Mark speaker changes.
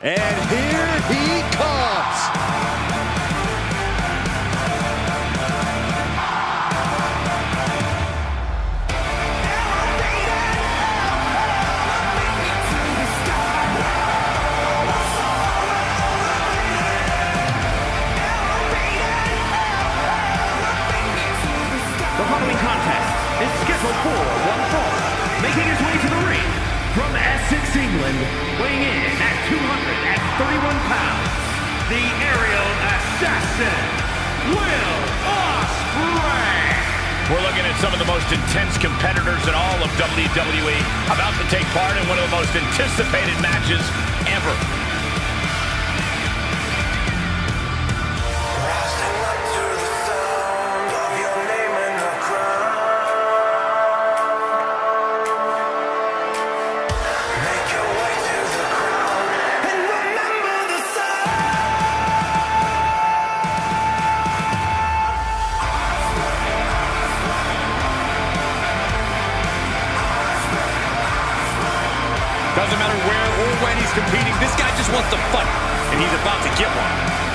Speaker 1: And here he comes.
Speaker 2: The following contest is scheduled for Essex, England, weighing in at 231 pounds, the aerial assassin, Will Ospreay.
Speaker 3: We're looking at some of the most intense competitors in all of WWE about to take part in one of the most anticipated matches ever.
Speaker 1: Doesn't matter where or when he's competing, this guy just wants to fight, and he's about to get one.